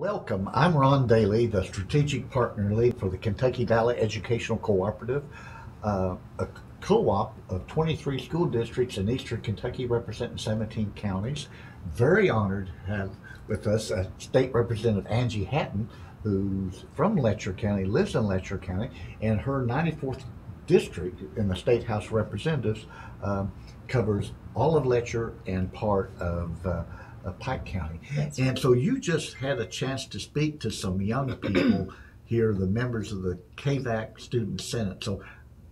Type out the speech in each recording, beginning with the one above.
Welcome. I'm Ron Daley, the Strategic Partner Lead for the Kentucky Valley Educational Cooperative, uh, a co-op of 23 school districts in eastern Kentucky representing 17 counties. Very honored to have with us State Representative Angie Hatton, who's from Letcher County, lives in Letcher County, and her 94th district in the State House of Representatives um, covers all of Letcher and part of uh, uh, Pike County. And so you just had a chance to speak to some young people here, the members of the KVEC Student Senate. So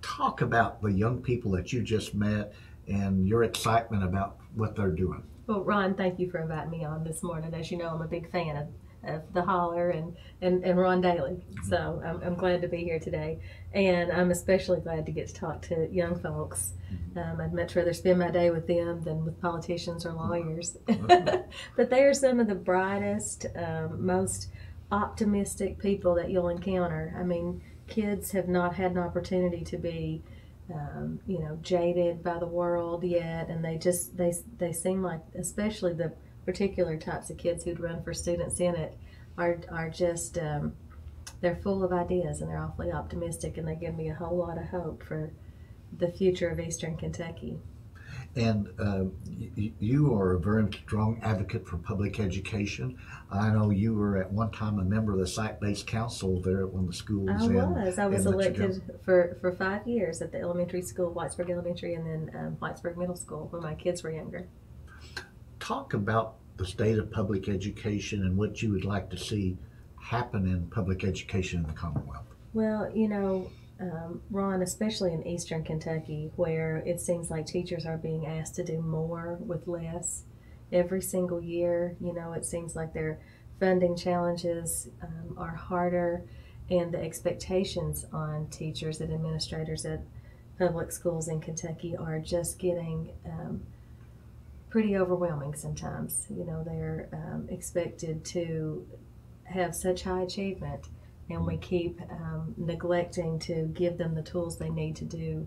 talk about the young people that you just met and your excitement about what they're doing. Well, Ron, thank you for inviting me on this morning. As you know, I'm a big fan of, of the holler and, and, and Ron Daley. So I'm, I'm glad to be here today. And I'm especially glad to get to talk to young folks. Um, I'd much rather spend my day with them than with politicians or lawyers. but they are some of the brightest, um, most optimistic people that you'll encounter. I mean, kids have not had an opportunity to be um, you know jaded by the world yet and they just they they seem like especially the particular types of kids who'd run for student senate are are just um, they're full of ideas and they're awfully optimistic and they give me a whole lot of hope for the future of eastern kentucky And uh, y- you are a very strong advocate for public education. I know you were at one time a member of the site-based council there at one of the schools. I in- was. I was elected for, for five years at the elementary school, Whitesburg Elementary, and then um, Whitesburg Middle School when my kids were younger. talk about the state of public education and what you would like to see happen in public education in the Commonwealth. Well, you know, um, Ron, especially in eastern Kentucky, where it seems like teachers are being asked to do more with less every single year, you know, it seems like their funding challenges um, are harder and the expectations on teachers and administrators at public schools in Kentucky are just getting um, pretty overwhelming sometimes. You know, they're um, expected to have such high achievement and we keep um, neglecting to give them the tools they need to do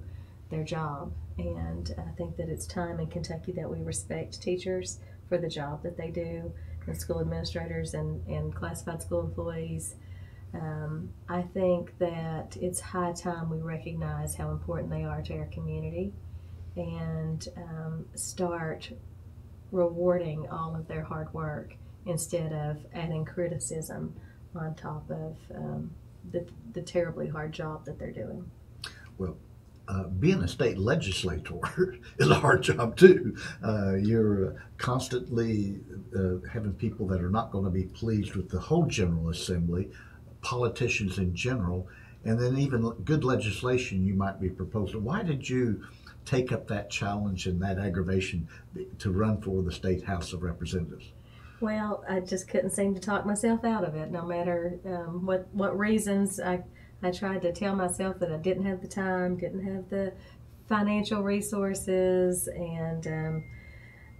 their job. And I think that it's time in Kentucky that we respect teachers for the job that they do, and school administrators and, and classified school employees. Um, I think that it's high time we recognize how important they are to our community and um, start rewarding all of their hard work instead of adding criticism on top of um, the, the terribly hard job that they're doing. Well, uh, being a state legislator is a hard job too. Uh, you're constantly uh, having people that are not going to be pleased with the whole General Assembly, politicians in general, and then even good legislation you might be proposing. Why did you take up that challenge and that aggravation to run for the state House of Representatives? Well, I just couldn't seem to talk myself out of it, no matter um, what what reasons. I I tried to tell myself that I didn't have the time, didn't have the financial resources, and um,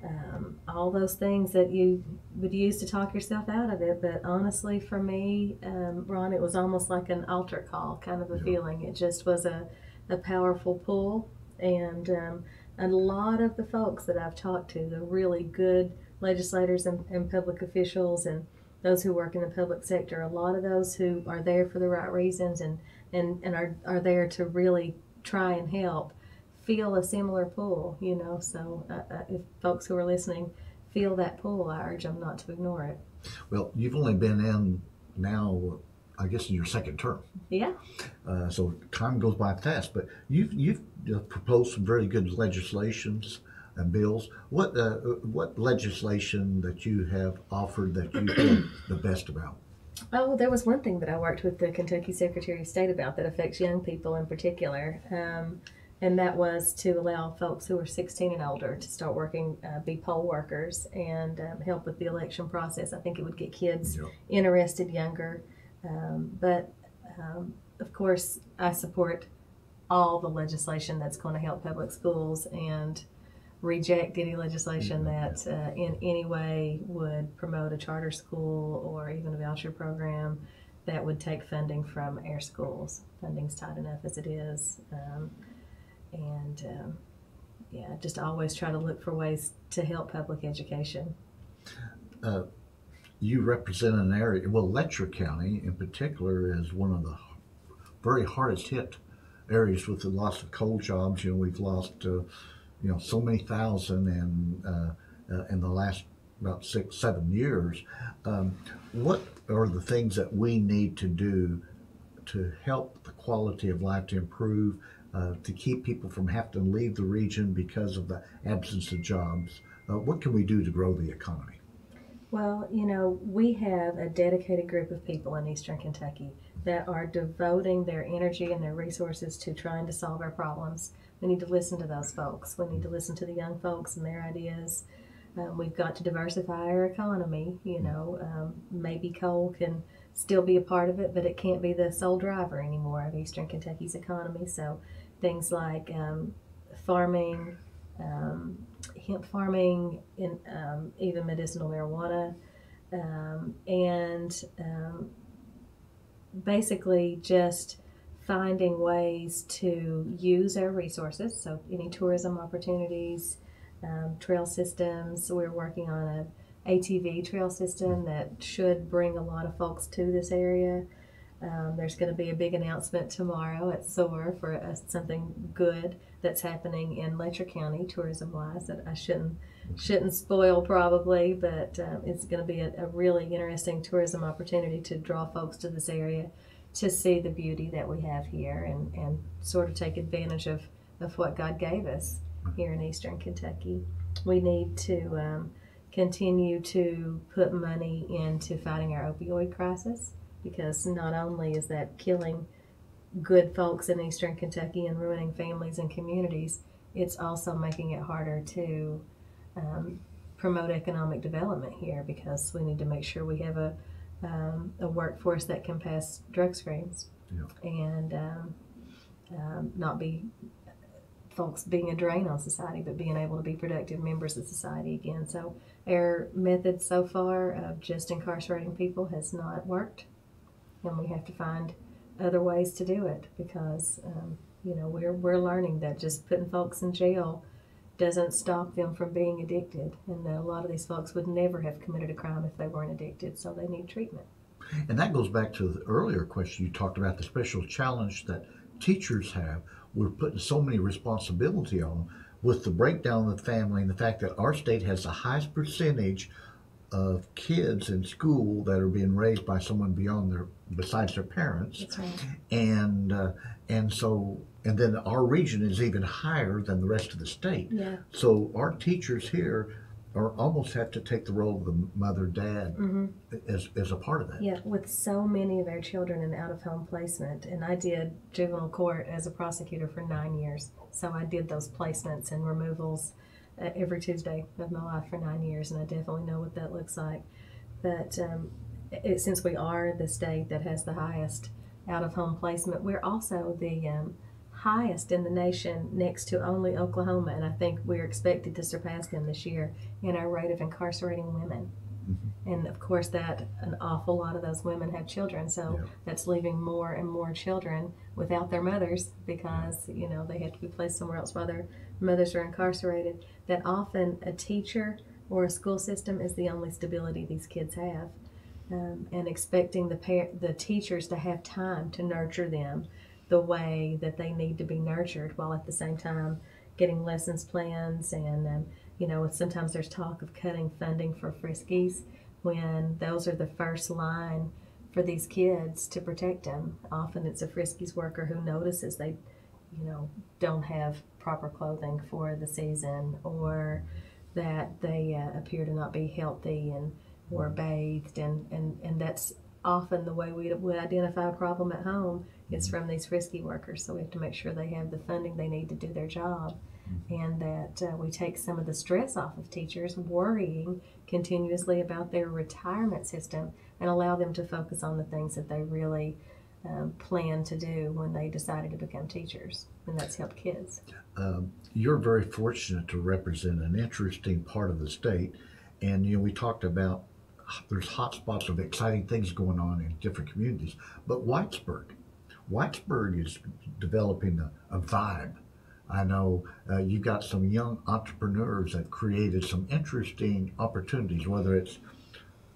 um, all those things that you would use to talk yourself out of it. But honestly, for me, um, Ron, it was almost like an altar call kind of a Yeah. feeling. It just was a, a powerful pull, and um, a lot of the folks that I've talked to, the really good legislators and, and public officials and those who work in the public sector, a lot of those who are there for the right reasons and, and, and are, are there to really try and help feel a similar pull, you know. So uh, uh, if folks who are listening feel that pull, I urge them not to ignore it. Well, you've only been in now, I guess, in your second term. Yeah. Uh, so time goes by fast, but you've you've proposed some very good legislations bills. What uh, what legislation that you have offered that you feel the best about? Oh, there was one thing that I worked with the Kentucky Secretary of State about that affects young people in particular, um, and that was to allow folks who are 16 and older to start working, uh, be poll workers, and um, help with the election process. I think it would get kids interested younger. Um, but um, of course, I support all the legislation that's going to help public schools and reject any legislation that uh, in any way would promote a charter school or even a voucher program that would take funding from our schools. Funding's tight enough as it is. Um, and um, yeah, just always try to look for ways to help public education. you represent an area, well, Letcher County in particular is one of the very hardest hit areas with the loss of coal jobs. You know, we've lost, uh, you know, so many thousand and, uh, uh, in the last about six, seven years. Um, what are the things that we need to do to help the quality of life to improve, uh, to keep people from having to leave the region because of the absence of jobs? Uh, what can we do to grow the economy? Well, you know, we have a dedicated group of people in Eastern Kentucky that are devoting their energy and their resources to trying to solve our problems. We need to listen to those folks. We need to listen to the young folks and their ideas. Um, we've got to diversify our economy. You know, um, maybe coal can still be a part of it, but it can't be the sole driver anymore of Eastern Kentucky's economy. So things like um, farming, um, hemp farming, in, um, even medicinal marijuana, um, and basically just finding ways to use our resources. So any tourism opportunities, um, trail systems. We're working on a ATV trail system that should bring a lot of folks to this area. Um, there's going to be a big announcement tomorrow at SOAR for uh, something good that's happening in Letcher County, tourism-wise, that I shouldn't shouldn't spoil probably, but um, it's going to be a, a, really interesting tourism opportunity to draw folks to this area to see the beauty that we have here and, and sort of take advantage of, of what God gave us here in eastern Kentucky. We need to um, continue to put money into fighting our opioid crisis because not only is that killing good folks in eastern Kentucky and ruining families and communities, it's also making it harder to um, promote economic development here because we need to make sure we have a, um, a workforce that can pass drug screens Yeah. and um, um, not be folks being a drain on society, but being able to be productive members of society again. So our method so far of just incarcerating people has not worked, and we have to find other ways to do it because um, you know we're we're learning that just putting folks in jail doesn't stop them from being addicted, and a lot of these folks would never have committed a crime if they weren't addicted. So they need treatment. And that goes back to the earlier question you talked about the special challenge that teachers have. We're putting so many responsibility on them with the breakdown of the family and the fact that our state has the highest percentage of kids in school that are being raised by someone beyond their besides their parents That's right. and uh, and so and then our region is even higher than the rest of the state Yeah. so our teachers here are almost have to take the role of the mother dad hmm as, as a part of that Yeah, with so many of our children in out of home placement, and I did juvenile court as a prosecutor for nine years. So I did those placements and removals uh, every Tuesday of my life for nine years, and I definitely know what that looks like. But um, it, since we are the state that has the highest out of home placement, we're also the um, highest in the nation next to only Oklahoma, and I think we're expected to surpass them this year in our rate of incarcerating women. And of course, that an awful lot of those women have children, so Yeah. that's leaving more and more children without their mothers because you know they have to be placed somewhere else while their mothers are incarcerated. That often a teacher or a school system is the only stability these kids have, um, and expecting the par- the teachers to have time to nurture them the way that they need to be nurtured, while at the same time getting lessons plans and um, you know sometimes there's talk of cutting funding for FRYSCs when those are the first line for these kids to protect them. Often it's a FRYSC worker who notices they, you know, don't have proper clothing for the season or that they uh, appear to not be healthy and or bathed and, and, and that's often the way we would identify a problem at home is from these FRYSC workers. So we have to make sure they have the funding they need to do their job and that uh, we take some of the stress off of teachers worrying continuously about their retirement system and allow them to focus on the things that they really um, plan to do when they decided to become teachers, and that's help kids. um, you're very fortunate to represent an interesting part of the state. And, you know, we talked about there's hot spots of exciting things going on in different communities. But Whitesburg, Whitesburg is developing a, a vibe. I know uh, you've got some young entrepreneurs that created some interesting opportunities, whether it's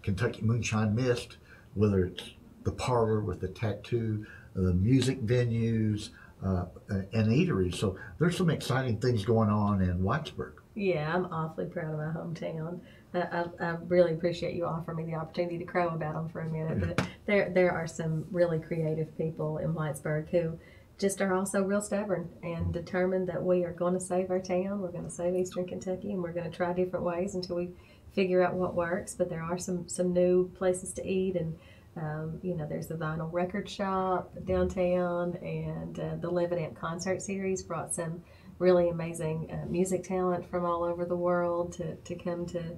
Kentucky Moonshine Mist, whether it's the parlor with the tattoo, the music venues, uh, and eateries. So there's some exciting things going on in Whitesburg. Yeah, I'm awfully proud of my hometown. I, I, really appreciate you offering me the opportunity to crow about them for a minute. But there, there are some really creative people in Whitesburg who just are also real stubborn and determined that we are going to save our town. We're going to save Eastern Kentucky, and we're going to try different ways until we figure out what works. But there are some some new places to eat, and um, you know, there's the vinyl record shop downtown, and uh, the Live Amp concert series brought some really amazing uh, music talent from all over the world to, to come to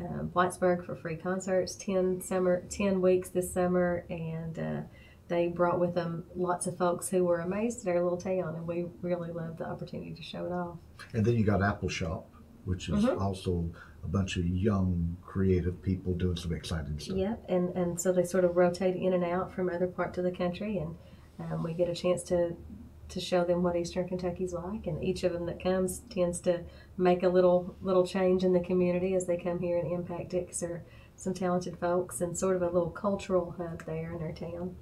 um, Whitesburg for free concerts 10 summer 10 weeks this summer and uh, they brought with them lots of folks who were amazed at our little town and we really loved the opportunity to show it off And then you got Appalshop, which is Mhm. also a bunch of young, creative people doing some exciting stuff. Yep, and, and so they sort of rotate in and out from other parts of the country, and um, we get a chance to to show them what Eastern Kentucky's like, and each of them that comes tends to make a little little change in the community as they come here and impact it, 'cause they're some talented folks and sort of a little cultural hub there in our town.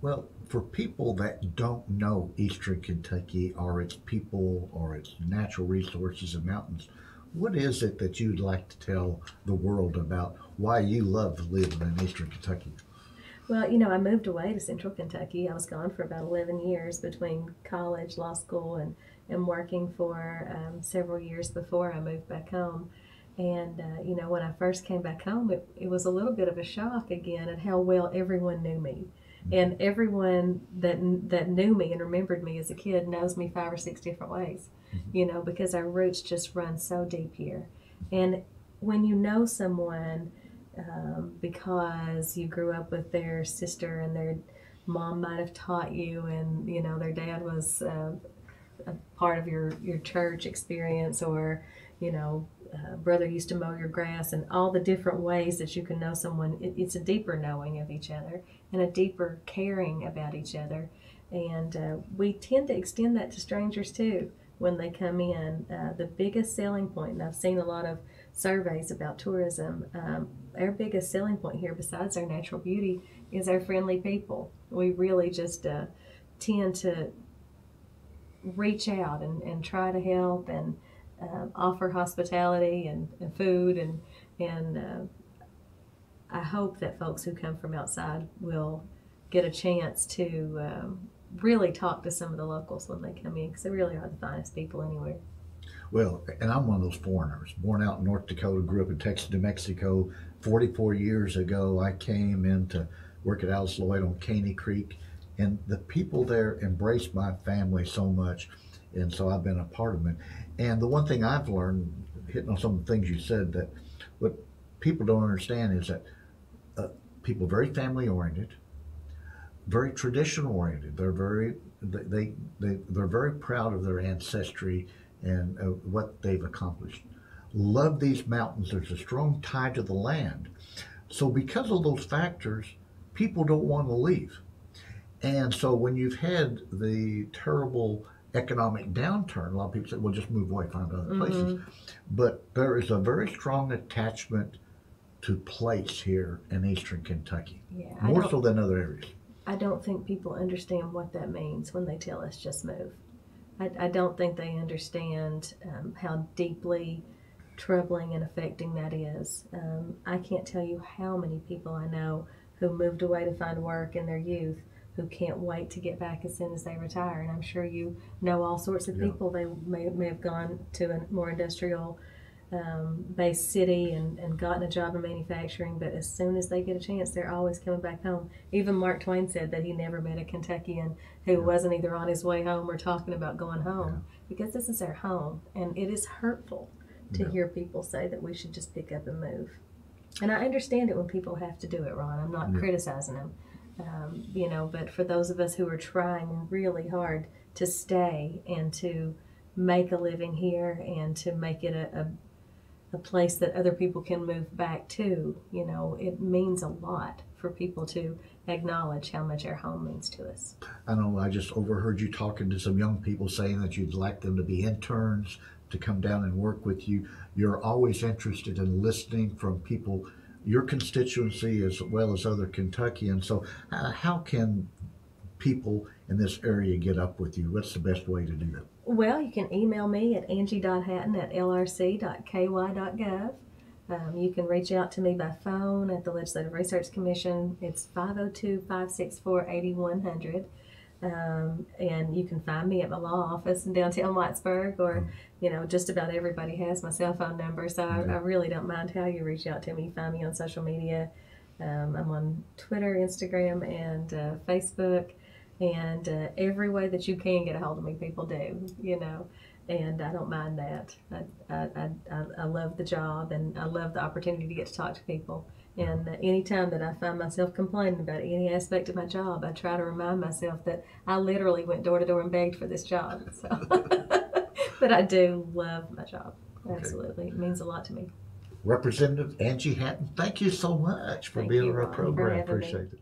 Well, for people that don't know Eastern Kentucky or its people or its natural resources and mountains, what is it that you'd like to tell the world about why you love living in Eastern Kentucky? Well, you know, I moved away to Central Kentucky. I was gone for about 11 years between college, law school, and, and working for um, several years before I moved back home. And, uh, you know, when I first came back home, it, it was a little bit of a shock again at how well everyone knew me. And everyone that, that knew me and remembered me as a kid knows me five or six different ways, you know, because our roots just run so deep here. And when you know someone, um, because you grew up with their sister and their mom might have taught you and you know their dad was uh, a part of your your church experience or you know uh, brother used to mow your grass and all the different ways that you can know someone. It, it's a deeper knowing of each other and a deeper caring about each other. And uh, we tend to extend that to strangers too when they come in. Uh, the biggest selling point and i've seen a lot of surveys about tourism um, our biggest selling point here, besides our natural beauty, is our friendly people. We really just uh, tend to reach out and, and try to help and um, offer hospitality and, and food and and uh, I hope that folks who come from outside will get a chance to um, really talk to some of the locals when they come in because they really are the finest people anywhere. Well, and I'm one of those foreigners, born out in North Dakota, grew up in Texas, New Mexico. 44 years ago, I came in to work at Alice Lloyd on Caney Creek, and the people there embraced my family so much, and so I've been a part of it. And the one thing I've learned, hitting on some of the things you said, that what people don't understand is that uh, people very family oriented, very traditional oriented. They're very they, they, they they're very proud of their ancestry and uh, what they've accomplished. Love these mountains. There's a strong tie to the land. So, because of those factors, people don't want to leave. And so, when you've had the terrible economic downturn, a lot of people say, well, just move away, find other places. But there is a very strong attachment to place here in eastern Kentucky, Yeah, more so than other areas. I don't think people understand what that means when they tell us just move. I, I don't think they understand um, how deeply troubling and affecting that is. Um, I can't tell you how many people I know who moved away to find work in their youth who can't wait to get back as soon as they retire. And I'm sure you know all sorts of Yeah. people. They may, may have gone to a more industrial um, based city and, and gotten a job in manufacturing, but as soon as they get a chance, they're always coming back home. Even Mark Twain said that he never met a Kentuckian who wasn't either on his way home or talking about going home because this is their home, and it is hurtful to Yeah. hear people say that we should just pick up and move. And I understand it when people have to do it, Ron. I'm not Yeah. criticizing them, um, you know, but for those of us who are trying really hard to stay and to make a living here and to make it a, a a place that other people can move back to, you know, it means a lot for people to acknowledge how much our home means to us. I know I just overheard you talking to some young people saying that you'd like them to be interns to come down and work with you. You're always interested in listening from people your constituency as well as other Kentuckians. So, uh, how can people in this area get up with you? What's the best way to do that? Well, you can email me at angie.hatton at lrc.ky.gov. Um, you can reach out to me by phone at the Legislative Research Commission. It's 502 564 8100. Um, and you can find me at my law office in downtown Whitesburg, or you know, just about everybody has my cell phone number. So I, I really don't mind how you reach out to me. Find me on social media. Um, I'm on Twitter, Instagram, and uh, Facebook, and uh, every way that you can get a hold of me, people do. You know, and I don't mind that. I, I, I, I- I love the job, and I love the opportunity to get to talk to people. And anytime that I find myself complaining about any aspect of my job, I try to remind myself that I literally went door to door and begged for this job. So, but I do love my job. Absolutely, it means a lot to me. Representative Angie Hatton, thank you so much for Thank being on our program. having me. Appreciate it.